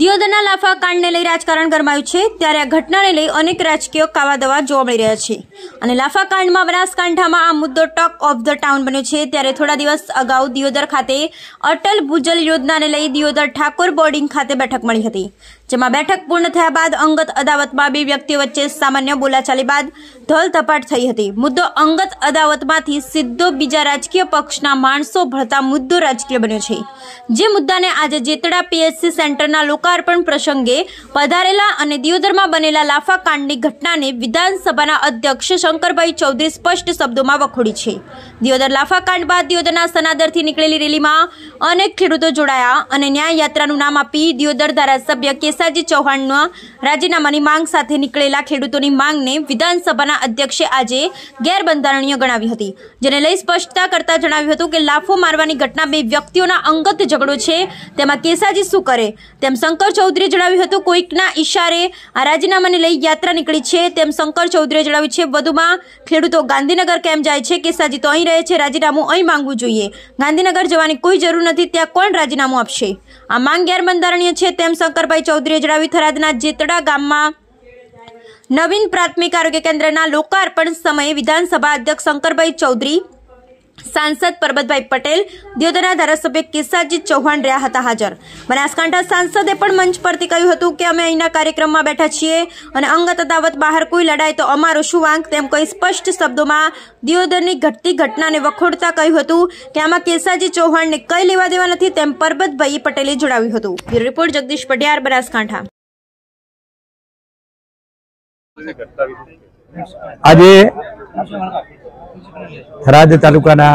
દિયોદરના લાફા કાંડને લઈ રાજકારણ ગરમાયું છે, ત્યારે આ ઘટનાને લઈ અનેક રાજકીય કાવા દવા જોવા મળી રહ્યા છે. અને લાફા કાંડમાં બનાસકાંઠામાં આ મુદ્દો ટોક ઓફ ધ ટાઉન બન્યો છે, ત્યારે થોડા દિવસ અગાઉ દિયોદર ખાતે અટલ ભૂજલ યોજનાને લઈ દિયોદર ઠાકોર બોર્ડિંગ ખાતે બેઠક મળી હતી. જેમાં બેઠક પૂર્ણ થયા બાદ અંગત અદાવતમાં બે વ્યક્તિઓ વચ્ચે સામાન્ય બોલાચાલી બાદ ધોલ ધપાટ થઈ હતી. મુદ્દો અંગત અદાવતમાંથી સીધો બીજા રાજકીય પક્ષના માણસો ભળતા મુદ્દો રાજકીય બન્યો છે. જે મુદ્દાને આજે જેતડા પીએચસી સેન્ટરના લોકાર્પણ પ્રસંગે પધારેલા અને દિયોદરમાં બનેલા લાફા કાંડની ઘટનાને વિધાનસભાના અધ્યક્ષ શંકરભાઈ ચૌધરી સ્પષ્ટ શબ્દોમાં વખોડી છે. દિયોદર લાફા કાંડ બાદ દિયોદરના સનાદરથી નીકળેલી રેલીમાં અનેક ખેડૂતો જોડાયા અને ન્યાય યાત્રાનું નામ આપી દિયોદર ધારાસભ્ય કેસાજી ચૌહાણના રાજીનામાની માંગ સાથે નીકળેલા ખેડૂતોની માંગને વિધાનસભાના અધ્યક્ષે આજે ગેરબંધારણીય ગણાવી હતી, જેને લઈ સ્પષ્ટતા કરતા જણાવ્યું હતું કે લાફો મારવાની ઘટના બે વ્યક્તિઓના અંગત ઝઘડો છે. તેમાં કેસાજી શું કરે? તેમ શંકર ચૌધરીએ જણાવ્યું હતું, કોઈકના ઈશારે આ રાજીનામાને લઈ યાત્રા નીકળી છે. તેમ શંકર ચૌધરીએ જણાવ્યું છે, વધુમાં ખેડૂતો ગાંધીનગર કેમ જાય છે? કેસાજી તો અહીં રહે છે, રાજીનામું અહીં માંગવું જોઈએ. ગાંધીનગર જવાની કોઈ જરૂર નથી, ત્યાં કોણ રાજીનામું આપશે? આ માંગ ગેરબંધારણીય છે, તેમ શંકરભાઈ ચૌધરીએ જણાવ્યું, થરાદના જેતડા ગામમાં નવીન પ્રાથમિક આરોગ્ય કેન્દ્રના લોકાર્પણ સમયે વિધાનસભા અધ્યક્ષ શંકરભાઈ ચૌધરી સાંસદ પરબતભાઈ પટેલ, દિયોદરના ધારાસભ્ય કેસાજી ચૌહાણ રહ્યા હતા હાજર. બનાસકાંઠા સાંસદે પણ મંચ પરથી કહ્યું હતું કે અમે અહીંના કાર્યક્રમમાં બેઠા છીએ અને અંગત અદાવત બહાર કોઈ લડાય તો અમારો શું વાંક? તેમ કોઈ સ્પષ્ટ શબ્દોમાં દિયોદરની ઘટતી ઘટનાને વખોડતા કહ્યું હતું કે આમાં કેસાજી ચૌહાણને કઈ લેવા દેવા નથી તેમ પરબતભાઈ પટેલે જણાવ્યું હતું. રિપોર્ટ, જગદીશ પઢિયાર, બનાસકાંઠા. આજે થરાદ તાલુકાના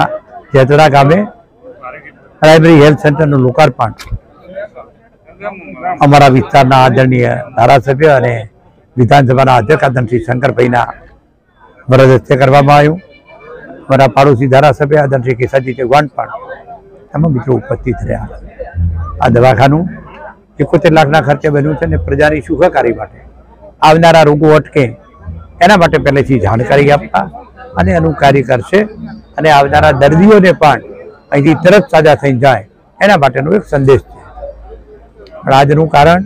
જેતડા ગામે પ્રાઇમરી હેલ્થ સેન્ટરનું લોકાર્પણ અમારા વિસ્તારના આદરણીય ધારાસભ્ય અને વિધાનસભાના અધ્યક્ષ આદરણશ્રી શંકરભાઈના વરદ હસ્તે કરવામાં આવ્યું. અમારા પાડોશી ધારાસભ્ય આદરણશ્રી કેસાજી ચૌહાણ પણ એમાં મિત્રો ઉપસ્થિત રહ્યા. આ દવાખાનું એકોતેર લાખના ખર્ચે બન્યું છે અને પ્રજાની સુખાકારી માટે આવનારા રોગો અટકે એના માટે પહેલેથી જાણકારી આપવા અને એનું કાર્ય કરશે. અને આવનારા દર્દીઓને પણ અહીંથી તરત સાજા થઈ જાય એના માટેનો એક સંદેશ છે. પણ આજનું કારણ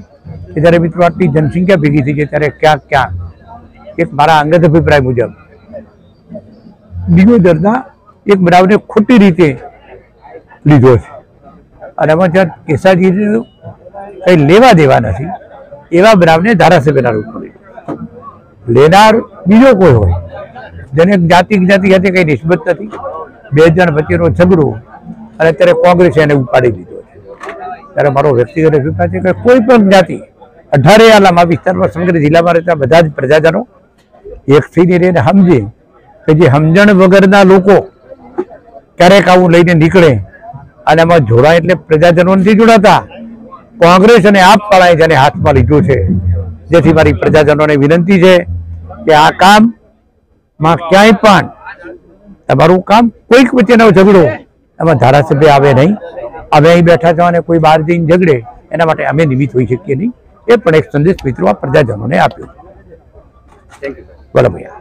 કે જ્યારે મિત્રો આટલી જનસંખ્યા ભેગી થઈ છે ત્યારે ક્યાંક ક્યાંક એક મારા અંગત અભિપ્રાય મુજબ દિયોદરના એક બનાવને ખોટી રીતે લીધો છે. અને એમાં જ્યાં કેસાજી કંઈ લેવા દેવા નથી, એવા બનાવને ધારાસભ્યના રૂપમાં લેનાર બીજો કોઈ હોય. જેને જ્ઞાતિ જ્ઞાતિ સાથે કઈ નિસ્બત નથી. બે જણ વચ્ચેનો ઝઘડો અને અત્યારે કોંગ્રેસે એને ઉપાડી દીધો છે. ત્યારે મારો વ્યક્તિગત અભિપ્રાય છે કે કોઈ પણ જ્ઞાતિ અઢારે આલામાં વિસ્તારમાં સમગ્ર જિલ્લામાં રહેતા બધા જ પ્રજાજનો એક થઈને રહીને સમજે કે જે સમજણ વગરના લોકો ક્યારેક આવું લઈને નીકળે અને એમાં જોડાય એટલે પ્રજાજનો નથી જોડાતા કોંગ્રેસ અને આપ પાળાએ જેને હાથમાં લીધું છે. જેથી મારી પ્રજાજનોને વિનંતી છે કે આ કામમાં ક્યાંય પણ તમારું કામ કોઈક વચ્ચેનો ઝઘડો. એમાં ધારાસભ્ય આવે નહીં. અમે અહીં બેઠા છો અને કોઈ બહાર જઈને ઝઘડે એના માટે અમે નિમિત્ત હોઈ શકીએ નહીં. એ પણ એક સંદેશ મિત્રો આ પ્રજાજનોને આપ્યો બોલો ભૈયા.